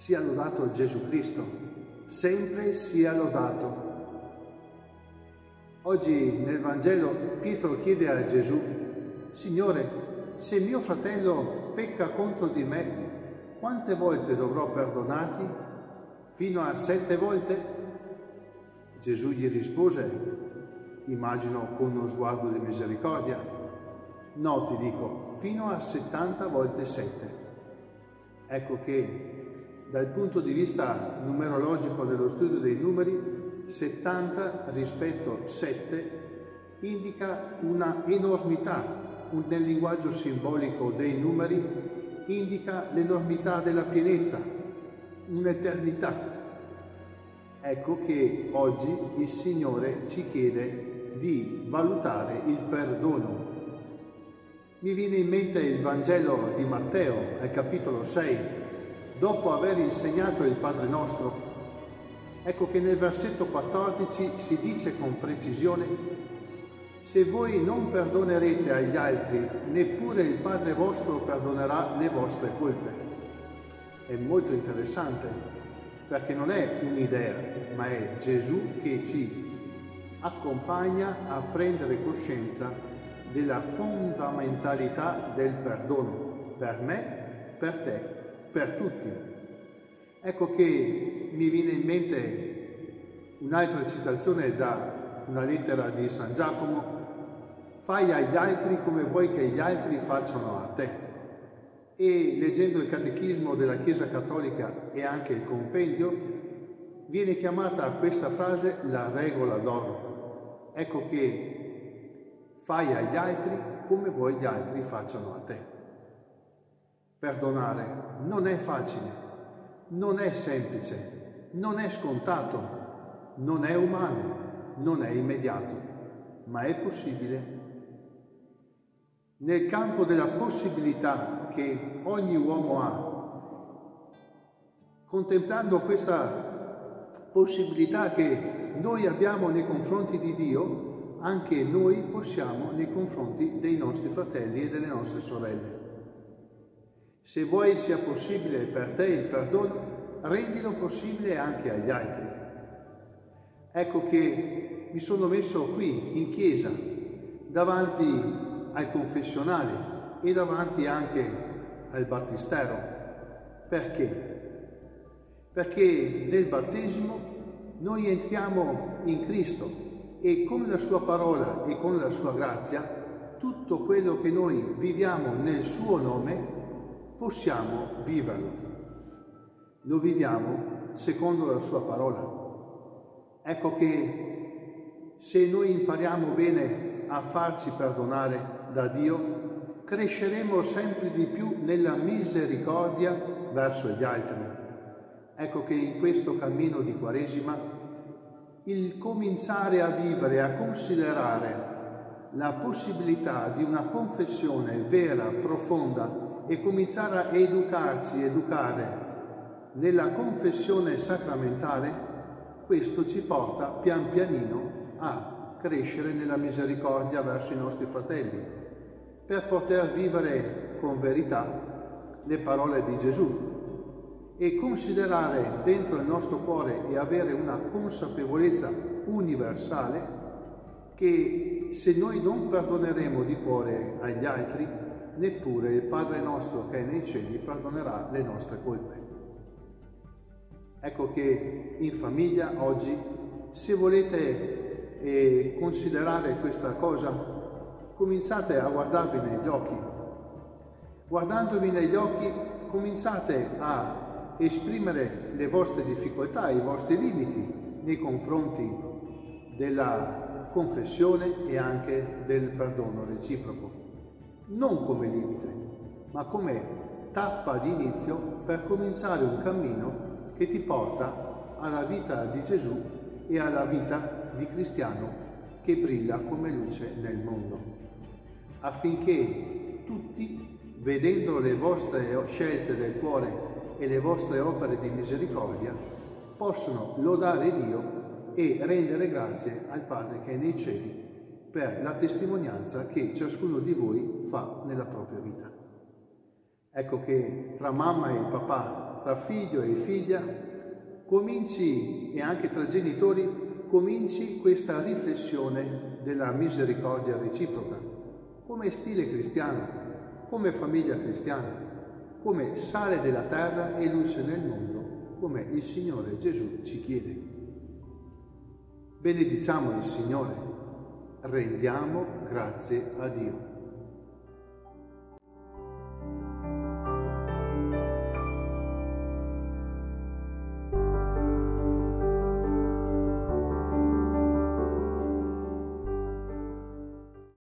Sia lodato Gesù Cristo, sempre sia lodato. Oggi nel Vangelo Pietro chiede a Gesù, Signore, se mio fratello pecca contro di me, quante volte dovrò perdonargli? Fino a sette volte? Gesù gli rispose, immagino con uno sguardo di misericordia, no ti dico, fino a 70 volte 7. Ecco che dal punto di vista numerologico dello studio dei numeri, 70 rispetto 7 indica una enormità. Nel linguaggio simbolico dei numeri indica l'enormità della pienezza, un'eternità. Ecco che oggi il Signore ci chiede di valutare il perdono. Mi viene in mente il Vangelo di Matteo, al capitolo 6, dopo aver insegnato il Padre nostro. Ecco che nel versetto 14 si dice con precisione, se voi non perdonerete agli altri, neppure il Padre vostro perdonerà le vostre colpe. È molto interessante perché non è un'idea, ma è Gesù che ci accompagna a prendere coscienza della fondamentalità del perdono per me, per te, per tutti. Ecco che mi viene in mente un'altra citazione da una lettera di San Giacomo, fai agli altri come vuoi che gli altri facciano a te e leggendo il catechismo della Chiesa Cattolica e anche il compendio, viene chiamata questa frase la regola d'oro. Ecco che fai agli altri come vuoi gli altri facciano a te. Perdonare non è facile, non è semplice, non è scontato, non è umano, non è immediato, ma è possibile nel campo della possibilità che ogni uomo ha, contemplando questa possibilità che noi abbiamo nei confronti di Dio, anche noi possiamo nei confronti dei nostri fratelli e delle nostre sorelle. Se vuoi sia possibile per te il perdono, rendilo possibile anche agli altri. Ecco che mi sono messo qui in chiesa davanti al confessionale e davanti anche al battistero. Perché? Perché nel battesimo noi entriamo in Cristo e con la sua parola e con la sua grazia tutto quello che noi viviamo nel suo nome possiamo viverlo. Lo viviamo secondo la sua parola. Ecco che se noi impariamo bene a farci perdonare da Dio, cresceremo sempre di più nella misericordia verso gli altri. Ecco che in questo cammino di Quaresima il cominciare a vivere, a considerare la possibilità di una confessione vera, profonda e cominciare a educarci, educare nella confessione sacramentale, questo ci porta pian pianino a crescere nella misericordia verso i nostri fratelli, per poter vivere con verità le parole di Gesù e considerare dentro il nostro cuore e avere una consapevolezza universale che se noi non perdoneremo di cuore agli altri, neppure il Padre nostro che è nei cieli perdonerà le nostre colpe. Ecco che in famiglia oggi, se volete eh, considerare questa cosa, cominciate a guardarvi negli occhi. Guardandovi negli occhi cominciate a esprimere le vostre difficoltà, i vostri limiti nei confronti della confessione e anche del perdono reciproco. Non come limite, ma come tappa di inizio per cominciare un cammino che ti porta alla vita di Gesù e alla vita di cristiano che brilla come luce nel mondo. Affinché tutti, vedendo le vostre scelte del cuore e le vostre opere di misericordia, possano lodare Dio e rendere grazie al Padre che è nei cieli per la testimonianza che ciascuno di voi fa nella propria vita. Ecco che tra mamma e papà tra figlio e figlia, cominci, e anche tra genitori, cominci questa riflessione della misericordia reciproca, come stile cristiano, come famiglia cristiana, come sale della terra e luce nel mondo, come il Signore Gesù ci chiede. Benediciamo il Signore, rendiamo grazie a Dio.